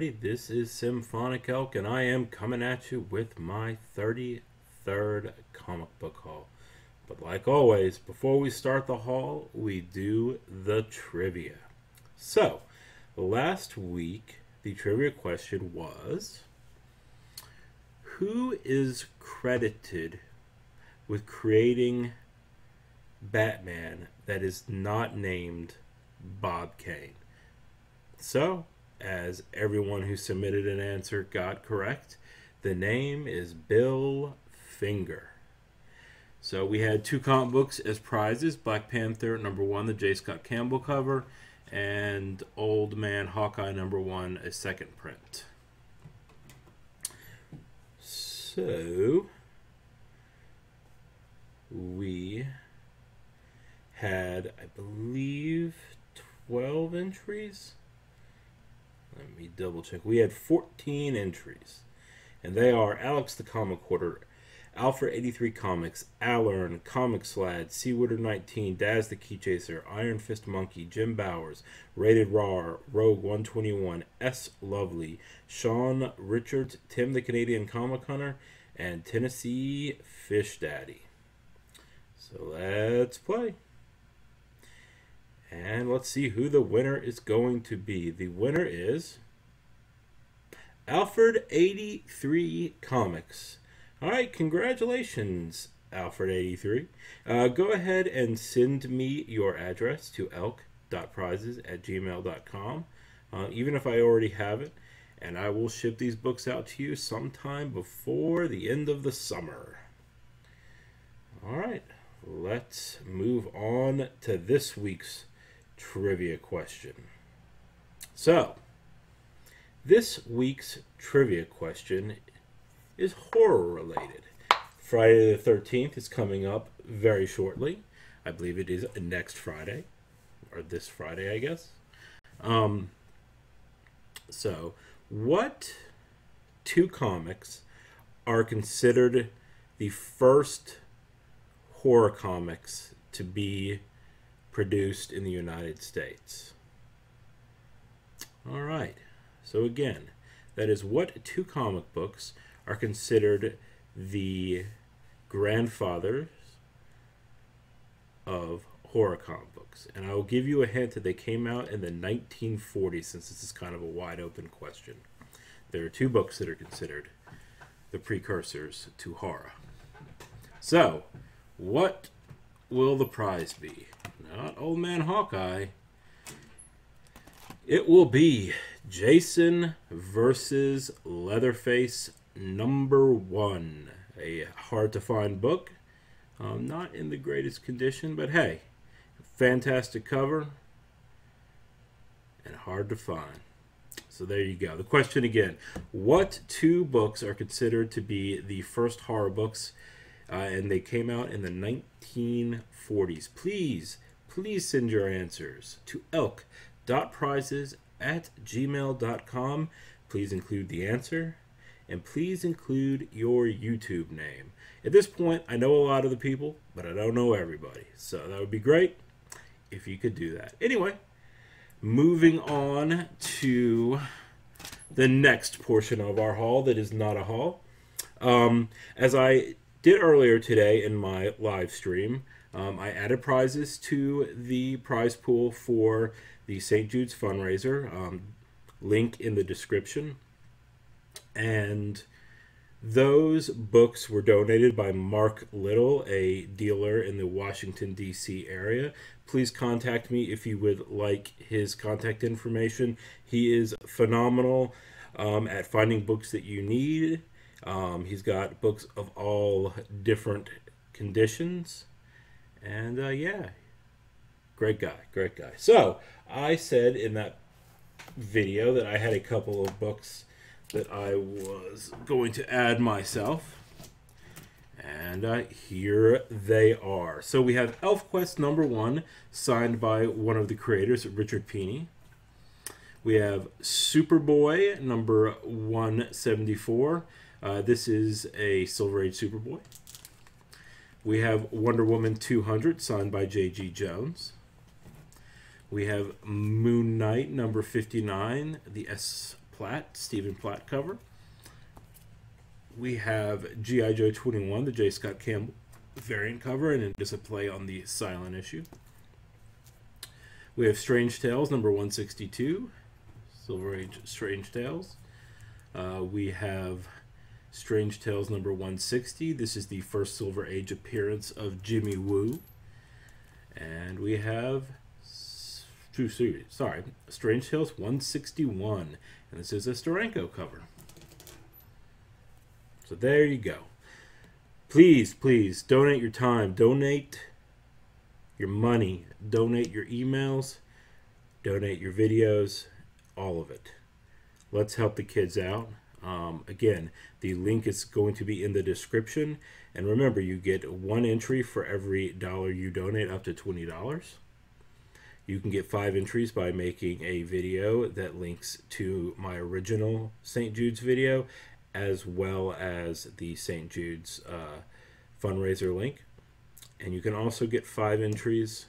Everybody. This is Symphonic Elk, and I am coming at you with my 33rd comic book haul. But, like always, before we start the haul, we do the trivia. So, last week, the trivia question was Who is credited with creating Batman that is not named Bob Kane? So, as everyone who submitted an answer got correct, the name is Bill Finger. So we had two comic books as prizes Black Panther number one, the J. Scott Campbell cover, and Old Man Hawkeye number one, a second print. So we had, I believe, 12 entries. Let me double check. We had 14 entries, and they are Alex the Comic Quarter, Alfred 83 Comics, Alern, Comic Slad, Seawater 19, Daz the Key Chaser, Iron Fist Monkey, Jim Bowers, Rated Raw, Rogue 121, S. Lovely, Sean Richards, Tim the Canadian Comic Hunter, and Tennessee Fish Daddy. So let's play. And let's see who the winner is going to be. The winner is Alfred83 Comics. All right, congratulations, Alfred83. Uh, go ahead and send me your address to elk.prizes at gmail.com, uh, even if I already have it, and I will ship these books out to you sometime before the end of the summer. All right, let's move on to this week's trivia question. So, this week's trivia question is horror related. Friday the 13th is coming up very shortly. I believe it is next Friday, or this Friday, I guess. Um, so, what two comics are considered the first horror comics to be produced in the United States. All right. So again, that is what two comic books are considered the grandfathers of horror comic books. And I will give you a hint that they came out in the 1940s since this is kind of a wide open question. There are two books that are considered the precursors to horror. So, what will the prize be? Not Old Man Hawkeye. It will be Jason versus Leatherface number one. A hard to find book. Um, not in the greatest condition, but hey, fantastic cover and hard to find. So there you go. The question again What two books are considered to be the first horror books? Uh, and they came out in the 1940s. Please please send your answers to elk.prizes at gmail.com. Please include the answer and please include your YouTube name. At this point, I know a lot of the people, but I don't know everybody. So that would be great if you could do that. Anyway, moving on to the next portion of our haul that is not a haul. Um, as I did earlier today in my live stream, um, I added prizes to the prize pool for the St. Jude's fundraiser. Um, link in the description. And those books were donated by Mark Little, a dealer in the Washington, D.C. area. Please contact me if you would like his contact information. He is phenomenal um, at finding books that you need. Um, he's got books of all different conditions. And uh, yeah, great guy, great guy. So I said in that video that I had a couple of books that I was going to add myself. And uh, here they are. So we have ElfQuest number one, signed by one of the creators, Richard Pini. We have Superboy number 174. Uh, this is a Silver Age Superboy. We have Wonder Woman 200, signed by J.G. Jones. We have Moon Knight number 59, the S. Platt, Stephen Platt cover. We have G.I. Joe 21, the J. Scott Campbell variant cover, and it is a play on the silent issue. We have Strange Tales number 162, Silver Age Strange Tales. Uh, we have Strange Tales number 160. This is the first Silver Age appearance of Jimmy Woo. And we have two Series, sorry, Strange Tales 161, and this is a Steranko cover. So there you go. Please, please donate your time, donate your money, donate your emails, donate your videos, all of it. Let's help the kids out. Um, again, the link is going to be in the description. And remember, you get one entry for every dollar you donate up to $20. You can get five entries by making a video that links to my original St. Jude's video as well as the St. Jude's uh, fundraiser link. And you can also get five entries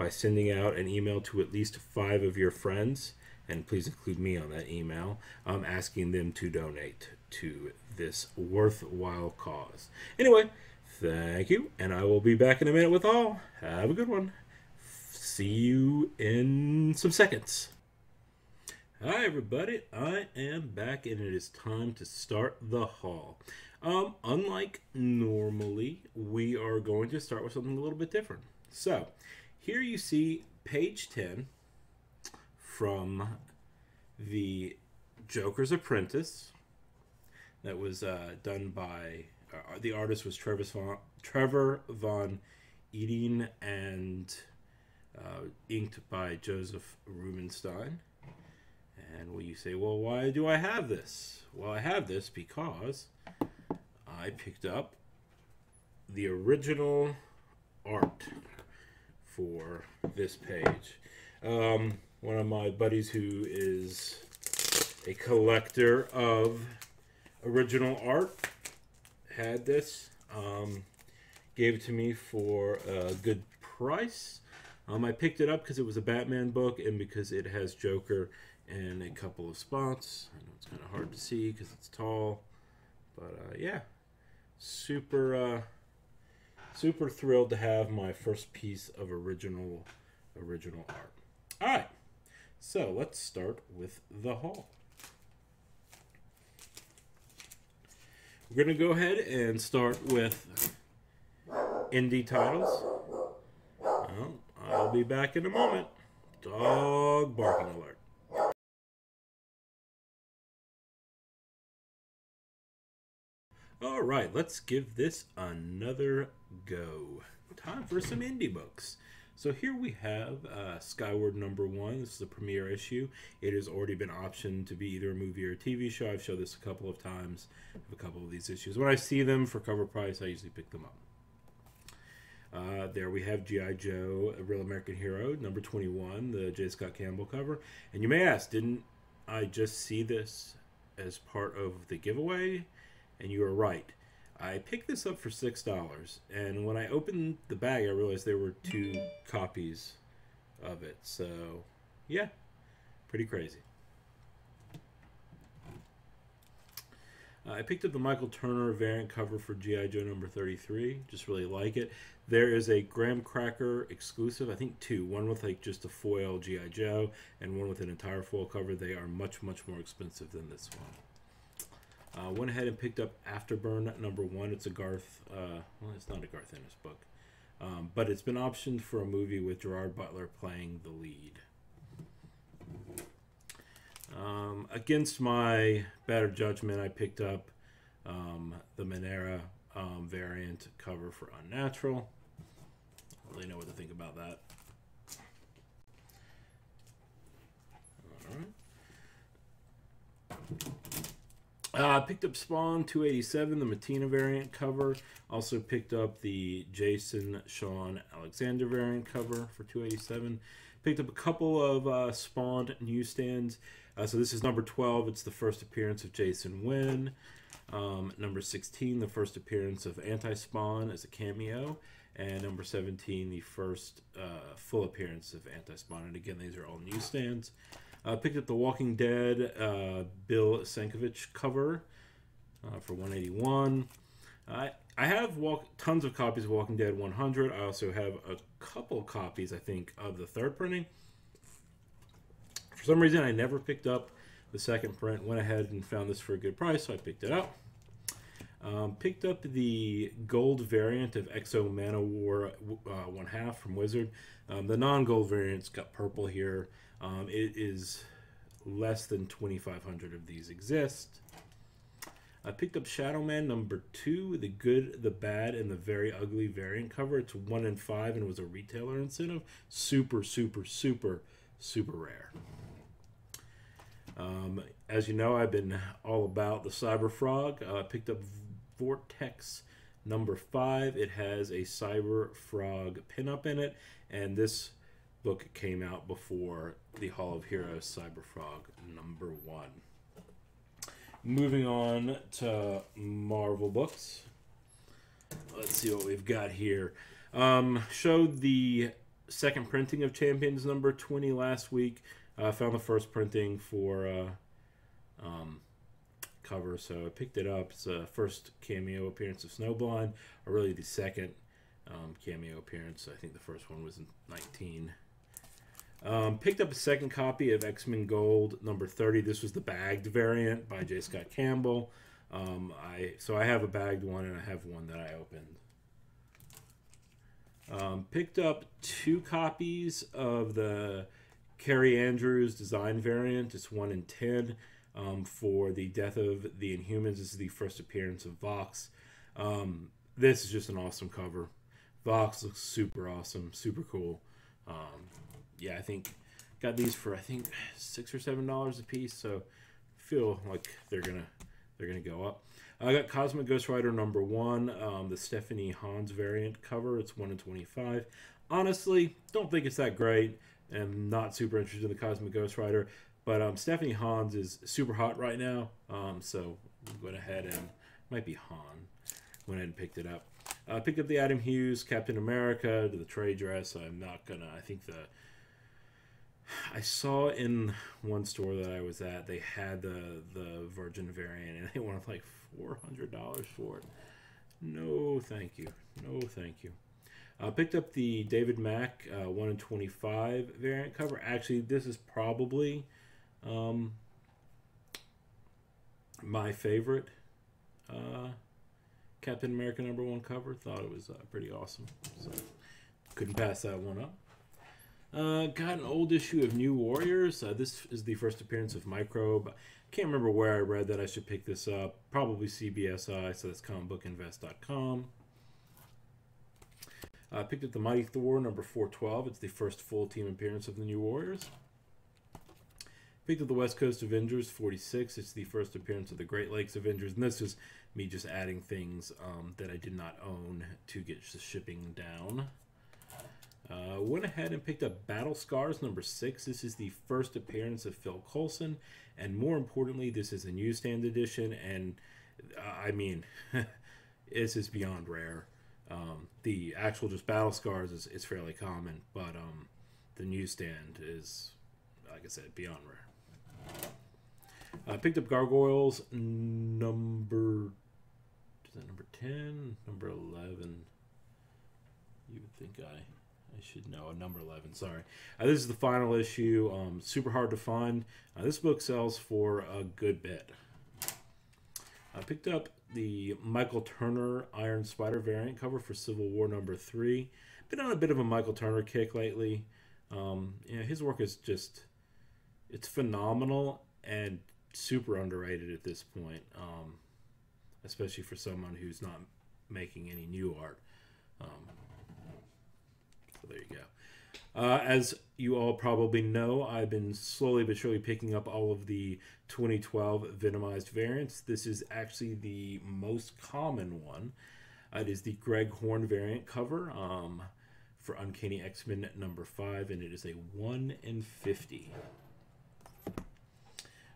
by sending out an email to at least five of your friends, and please include me on that email, um, asking them to donate to this worthwhile cause. Anyway, thank you, and I will be back in a minute with all. Have a good one see you in some seconds. Hi, everybody. I am back, and it is time to start the haul. Um, unlike normally, we are going to start with something a little bit different. So, here you see page 10 from the Joker's Apprentice that was uh, done by uh, the artist was Trevor Von, Trevor Von Eeden and uh, inked by Josef Rubinstein. And will you say, well, why do I have this? Well, I have this because I picked up the original art for this page. Um, one of my buddies who is a collector of original art had this, um, gave it to me for a good price. Um, I picked it up because it was a Batman book and because it has Joker in a couple of spots. I know it's kind of hard to see because it's tall, but uh, yeah, super, uh, super thrilled to have my first piece of original, original art. All right, so let's start with the haul. We're gonna go ahead and start with indie titles. Well, I'll be back in a moment. Dog barking alert. All right, let's give this another go. Time for some indie books. So here we have uh, Skyward number one. This is the premiere issue. It has already been optioned to be either a movie or a TV show. I've showed this a couple of times. a couple of these issues. When I see them for cover price, I usually pick them up. Uh, there we have G.I. Joe, A Real American Hero, number 21, the J. Scott Campbell cover. And you may ask, didn't I just see this as part of the giveaway? And you are right. I picked this up for $6. And when I opened the bag, I realized there were two copies of it. So, yeah, pretty crazy. Uh, I picked up the Michael Turner variant cover for G.I. Joe number 33. Just really like it. There is a Graham Cracker exclusive, I think two. One with like just a foil G.I. Joe and one with an entire foil cover. They are much, much more expensive than this one. Uh, went ahead and picked up Afterburn number one. It's a Garth, uh, well, it's not a Garth Ennis book. Um, but it's been optioned for a movie with Gerard Butler playing the lead. Um, against my better judgment, I picked up um, the Manara um, variant cover for Unnatural. I don't really know what to think about that. All right. Uh, picked up Spawn 287, the Mattina variant cover. Also picked up the Jason Shawn Alexander variant cover for 287. Picked up a couple of uh, Spawn newsstands. Uh, so this is number 12. It's the first appearance of Jason Wynn. Um, number 16, the first appearance of Anti Spawn as a cameo. and number 17, the first uh, full appearance of Anti-Spawn. And again, these are all newsstands. Uh, picked up the Walking Dead uh, Bill Sienkiewicz cover uh, for 181. I I have walk, tons of copies of Walking Dead 100. I also have a couple copies, I think, of the third printing. For some reason, I never picked up the second print. Went ahead and found this for a good price, so I picked it up. Um, picked up the gold variant of X-O Manowar uh, one half from Wizard. Um, the non-gold variant's got purple here. Um, it is less than 2,500 of these exist. I picked up Shadow Man number two, the good, the bad, and the very ugly variant cover. It's one in five and was a retailer incentive. Super, super, super, super rare. Um, as you know, I've been all about the Cyber Frog. Uh, picked up Vortex number five. It has a Cyber Frog pinup in it, and this book came out before the Hall of Heroes Cyber Frog number one. Moving on to Marvel books. Let's see what we've got here. Um, showed the second printing of Champions number 20 last week. I uh, found the first printing for uh, um, cover, so I picked it up. It's the first cameo appearance of Snowblind, or really the second um, cameo appearance. I think the first one was in 19. Um, picked up a second copy of X Men Gold number 30. This was the bagged variant by J. Scott Campbell. Um, I so I have a bagged one and I have one that I opened. Um, picked up two copies of the Kaare Andrews design variant. It's one in ten um, for the Death of the Inhumans. This is the first appearance of Vox. Um, this is just an awesome cover. Vox looks super awesome, super cool. Um, yeah, I think got these for I think six or seven dollars a piece. So feel like they're gonna they're gonna go up. I got Cosmic Ghost Rider number one, um, the Stephanie Hans variant cover. It's one in twenty five. Honestly, don't think it's that great. I'm not super interested in the Cosmic Ghost Rider, but um, Stephanie Hans is super hot right now. Um, so went ahead and might be Han. Went ahead and picked it up. I uh, picked up the Adam Hughes Captain America to the trade dress. I'm not gonna. I think the I saw in one store that I was at, they had the the Virgin variant, and they wanted like four hundred dollars for it. No, thank you. No, thank you. I uh, picked up the David Mack uh, one in twenty five variant cover. Actually, this is probably um, my favorite uh, Captain America number one cover. Thought it was uh, pretty awesome. So couldn't pass that one up. Uh, got an old issue of New Warriors. Uh, this is the first appearance of Microbe. I can't remember where I read that I should pick this up. Probably CBSI, so that's comicbookinvest.com. I uh, picked up the Mighty Thor number 412. It's the first full team appearance of the New Warriors. Picked up the West Coast Avengers 46. It's the first appearance of the Great Lakes Avengers. And this is me just adding things um, that I did not own to get the shipping down. Uh, went ahead and picked up Battle Scars number six. This is the first appearance of Phil Coulson, and more importantly, this is a newsstand edition. And uh, I mean, this is beyond rare. Um, the actual just Battle Scars is, is fairly common, but um, the newsstand is, like I said, beyond rare. I picked up Gargoyles number. Is that number ten? Number eleven. You would think I I should know. A number 11, sorry. Uh, this is the final issue. Um, super hard to find. Uh, this book sells for a good bit. I picked up the Michael Turner Iron Spider variant cover for Civil War number 3. Been on a bit of a Michael Turner kick lately. Um, his work is just, it's phenomenal and super underrated at this point, um, especially for someone who's not making any new art. Um, so there you go. Uh, as you all probably know, I've been slowly but surely picking up all of the 2012 Venomized variants. This is actually the most common one. it is the Greg Horn variant cover um, for Uncanny X-Men number 5, and it is a 1 in 50.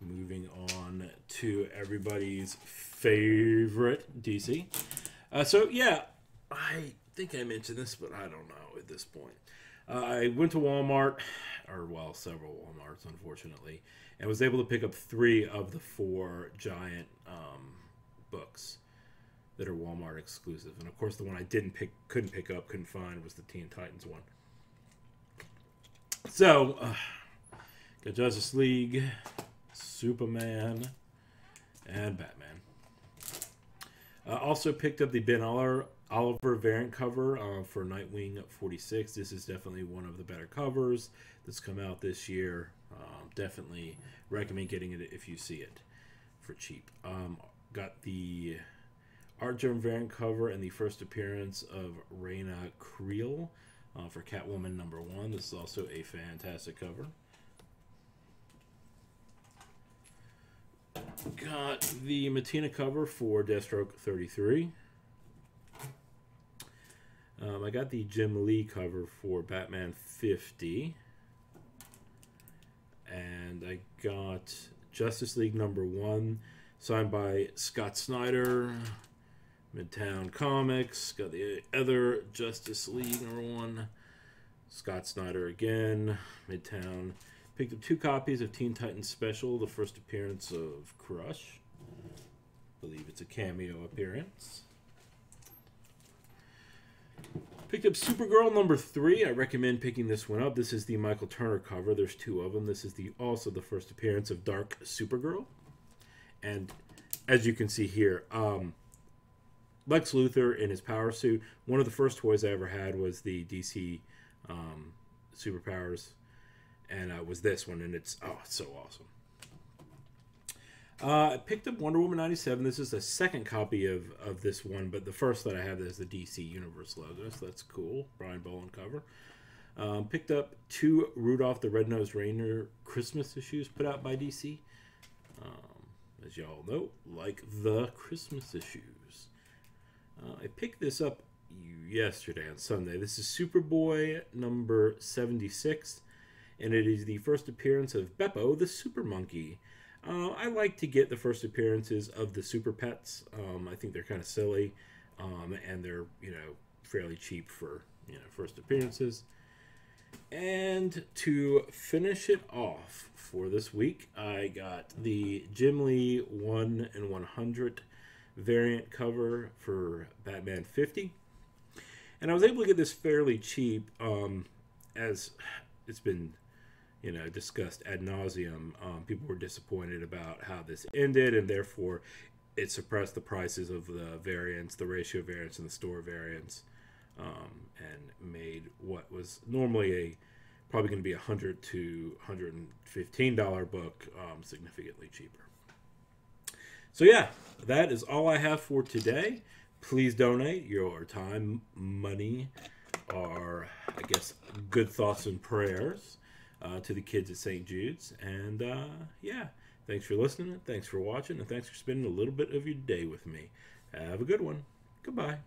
Moving on to everybody's favorite DC. Uh, so, yeah, I think I mentioned this, but I don't know at this point. Uh, I went to Walmart, or well, several Walmarts, unfortunately, and was able to pick up three of the four giant um, books that are Walmart exclusive. And of course, the one I didn't pick, couldn't pick up, couldn't find was the Teen Titans one. So, uh, got Justice League, Superman, and Batman. Uh, also picked up the Ben Oliver, Oliver variant cover uh, for Nightwing 46. This is definitely one of the better covers that's come out this year. Um, definitely recommend getting it if you see it for cheap. Um, got the Artgerm variant cover and the first appearance of Raina Creel uh, for Catwoman number one. This is also a fantastic cover. Got the Mattina cover for Deathstroke 33. Um, I got the Jim Lee cover for Batman 50. And I got Justice League number one, signed by Scott Snyder, Midtown Comics. Got the other Justice League number one, Scott Snyder again, Midtown. Picked up two copies of Teen Titans Special, the first appearance of Crush. Believe it's a cameo appearance. Picked up Supergirl number three. I recommend picking this one up. This is the Michael Turner cover. There's two of them. This is the also the first appearance of Dark Supergirl. And as you can see here, um, Lex Luthor in his power suit. One of the first toys I ever had was the DC um, Superpowers and uh, was this one, and it's oh, it's so awesome. Uh, I picked up Wonder Woman 97. This is the second copy of, of this one, but the first that I have is the DC Universe logo, so that's cool. Brian Bolland cover. Um, picked up two Rudolph the Red-Nosed Reindeer Christmas issues put out by DC. Um, as y'all know, like the Christmas issues. Uh, I picked this up yesterday on Sunday. This is Superboy number 76 and it is the first appearance of Beppo the Super Monkey. Uh, I like to get the first appearances of the Super Pets. Um, I think they're kind of silly, um, and they're you know fairly cheap for you know first appearances. And to finish it off for this week, I got the Jim Lee 1 and 100 variant cover for Batman 50. And I was able to get this fairly cheap, um, as it's been you know discussed ad nauseum. Um, people were disappointed about how this ended, and therefore it suppressed the prices of the variants, the ratio variants, and the store variants, um, and made what was normally a probably going to be a hundred to hundred and fifteen dollar book um, significantly cheaper. So yeah, that is all I have for today. Please donate your time, money, or I guess good thoughts and prayers uh, to the kids at St. Jude's. And uh, yeah, thanks for listening. Thanks for watching. And thanks for spending a little bit of your day with me. Have a good one. Goodbye.